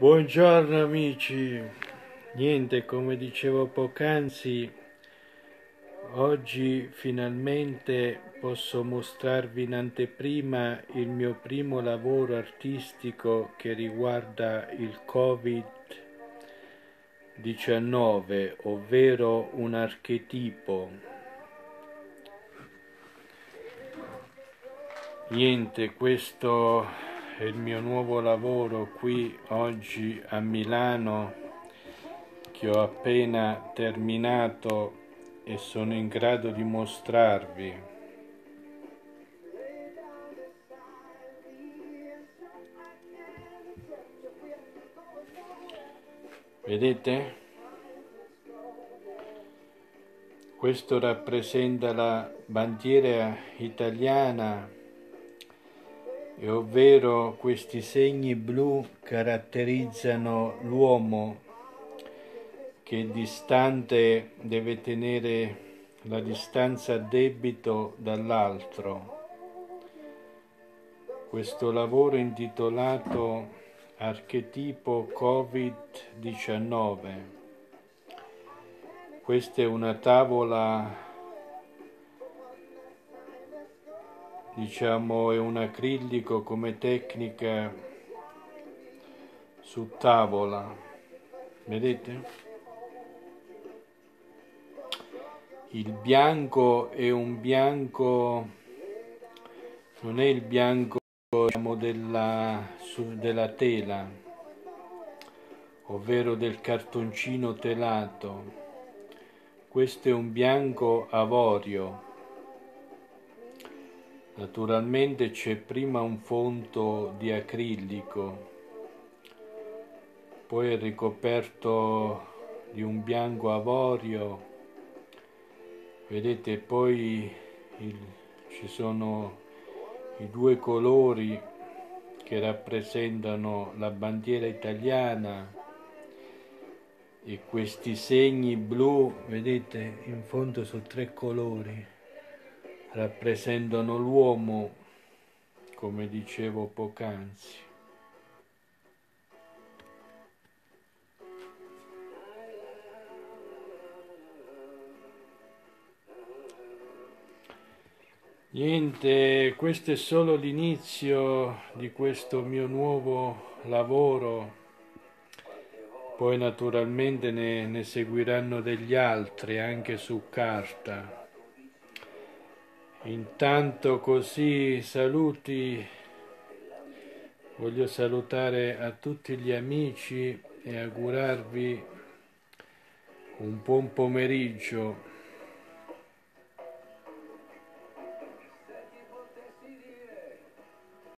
Buongiorno amici, niente come dicevo poc'anzi, oggi finalmente posso mostrarvi in anteprima il mio primo lavoro artistico che riguarda il Covid-19, ovvero un archetipo. Niente, questo il mio nuovo lavoro qui oggi a Milano che ho appena terminato e sono in grado di mostrarvi. Vedete? Questo rappresenta la bandiera italiana e ovvero questi segni blu caratterizzano l'uomo che distante deve tenere la distanza a debito dall'altro. Questo lavoro intitolato Archetipo Covid-19. Questa è una tavola diciamo è un acrilico come tecnica su tavola. Vedete? Il bianco è un bianco non è il bianco diciamo, della, su, della tela ovvero del cartoncino telato. Questo è un bianco avorio Naturalmente c'è prima un fondo di acrilico, poi è ricoperto di un bianco avorio, vedete poi il, ci sono i due colori che rappresentano la bandiera italiana e questi segni blu, vedete, in fondo sono tre colori rappresentano l'uomo, come dicevo poc'anzi. Niente, questo è solo l'inizio di questo mio nuovo lavoro, poi naturalmente ne, ne seguiranno degli altri anche su carta. Intanto così saluti, voglio salutare a tutti gli amici e augurarvi un buon pomeriggio